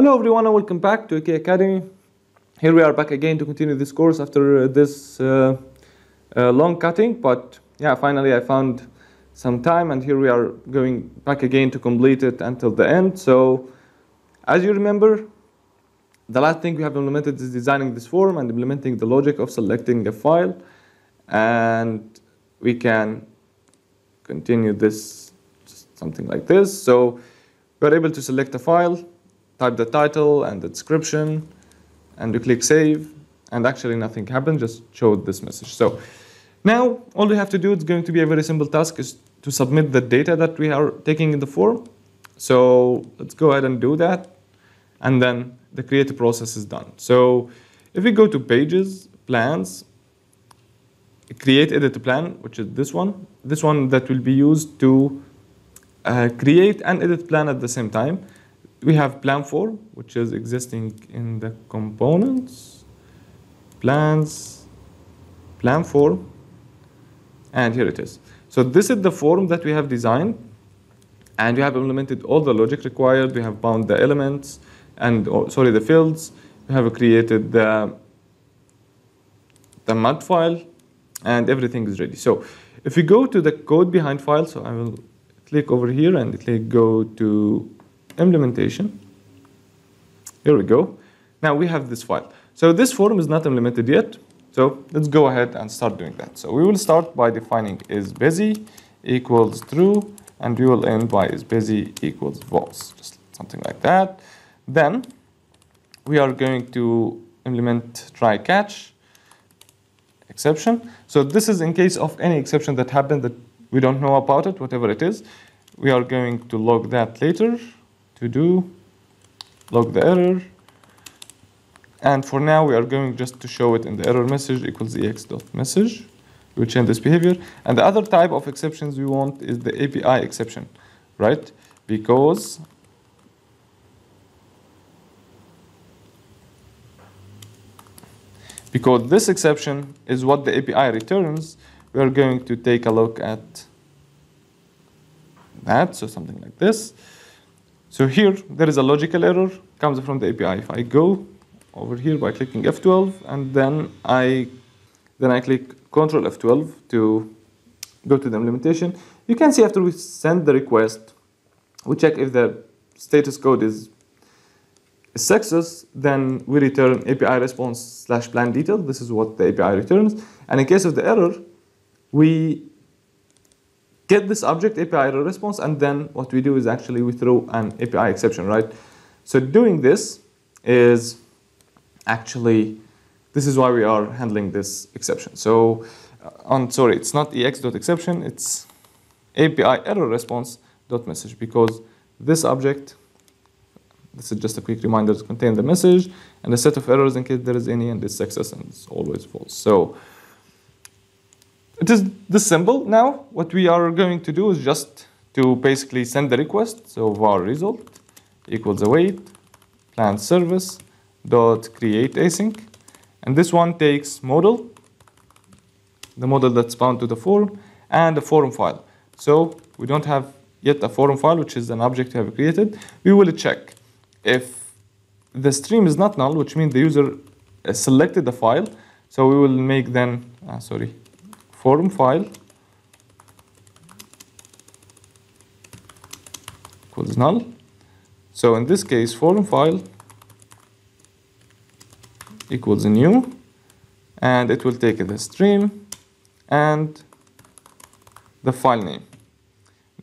Hello everyone and welcome back to AK Academy. Here we are back again to continue this course after uh, this uh, uh, long cutting, but yeah, finally I found some time and here we are going back again to complete it until the end. So as you remember, the last thing we have implemented is designing this form and implementing the logic of selecting a file and we can continue this something like this. So we're able to select a file, type the title and the description, and you click save, and actually nothing happened, just showed this message. So now all we have to do is going to be a very simple task is to submit the data that we are taking in the form. So let's go ahead and do that, and then the creative process is done. So if we go to pages, plans, create edit plan, which is this one, this one that will be used to uh, create and edit plan at the same time. We have plan form, which is existing in the components, plans, plan form, and here it is. So this is the form that we have designed, and we have implemented all the logic required. We have bound the elements, and oh, sorry, the fields. We have created the the mud file, and everything is ready. So if we go to the code behind file, so I will click over here and click go to implementation. Here we go. Now we have this file. So this form is not implemented yet. So let's go ahead and start doing that. So we will start by defining is busy equals true, and we will end by is busy equals false, just something like that. Then we are going to implement try catch exception. So this is in case of any exception that happened that we don't know about it, whatever it is. We are going to log that later to do log the error. And for now, we are going just to show it in the error message equals ex.message. We change this behavior. And the other type of exceptions we want is the API exception, right? Because because this exception is what the API returns, we are going to take a look at that, so something like this. So here, there is a logical error, comes from the API. If I go over here by clicking F12, and then I, then I click Control F12 to go to the implementation, you can see after we send the request, we check if the status code is success, then we return API response slash plan detail. This is what the API returns. And in case of the error, we get this object API error response, and then what we do is actually we throw an API exception, right? So doing this is actually, this is why we are handling this exception. So uh, on, sorry, it's not ex.exception, it's API error response dot message because this object this is just a quick reminder to contain the message and a set of errors in case there is any, and it's success and it's always false. So is the symbol Now, what we are going to do is just to basically send the request. So var result equals await plan service dot create async, and this one takes model, the model that's bound to the form, and the form file. So we don't have yet a form file, which is an object we have created. We will check if the stream is not null, which means the user selected the file, so we will make then, uh, sorry, form file equals null. So in this case, form file equals new, and it will take the stream and the file name.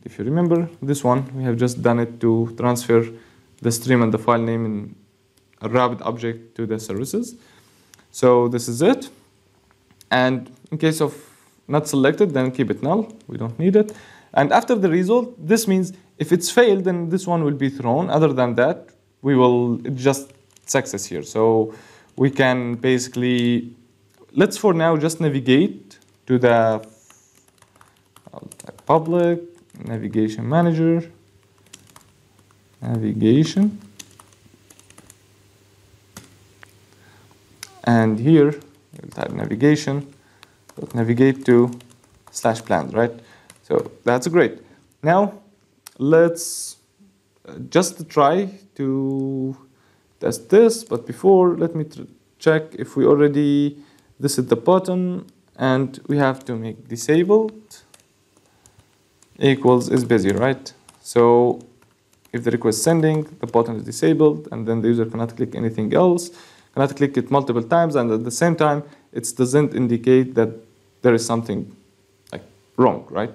If you remember this one, we have just done it to transfer the stream and the file name in a wrapped object to the services. So this is it. And in case of not selected, then keep it null. We don't need it. And after the result, this means if it's failed, then this one will be thrown. Other than that, we will just success here. So we can basically, let's for now just navigate to the public navigation manager navigation and here we'll type navigation navigate to slash plan right so that's great now let's uh, just try to test this, but before, let me check if we already, this is the button, and we have to make disabled equals is busy, right? So if the request sending, the button is disabled, and then the user cannot click anything else, cannot click it multiple times, and at the same time, it doesn't indicate that there is something like wrong, right?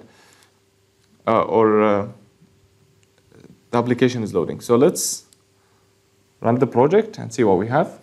Uh, or uh, the application is loading. So let's run the project and see what we have.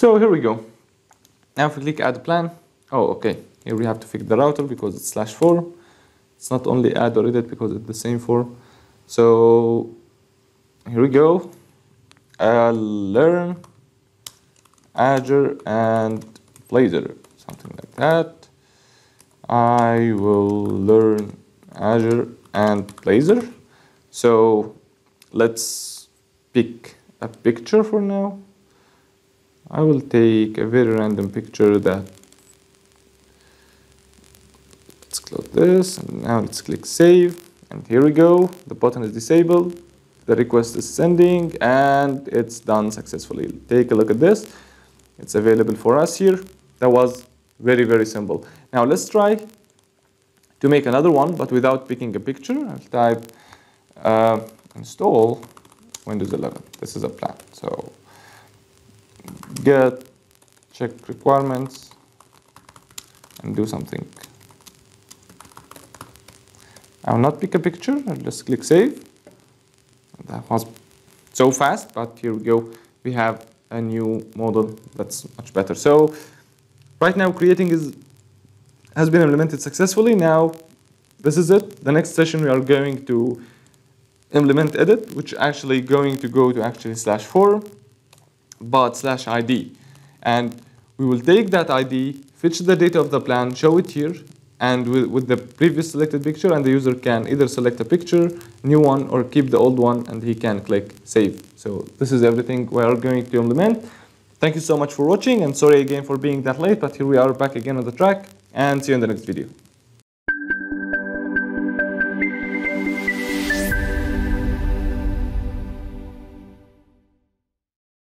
So here we go. Now if we click add plan, oh okay, here we have to fix the router because it's slash 4. It's not only add or edit because it's the same for. So here we go. I'll learn Azure and Blazor, something like that. I will learn Azure and Blazor. So let's pick a picture for now. I will take a very random picture that let's close this and now let's click save and here we go. The button is disabled the request is sending and it's done successfully. Take a look at this. It's available for us here. That was very very simple. Now let's try to make another one but without picking a picture. I'll type uh, install Windows 11 this is a plan. So get check requirements and do something. I will not pick a picture, I'll just click save. That was so fast, but here we go. We have a new model that's much better. So right now creating is has been implemented successfully. Now this is it. The next session we are going to implement edit, which actually going to go to actually slash four but slash ID. And we will take that ID, fetch the data of the plan, show it here, and with, with, the previous selected picture, and the user can either select a picture, new one, or keep the old one, and he can click save. So this is everything we are going to implement. Thank you so much for watching, and sorry again for being that late, but here we are back again on the track, and see you in the next video.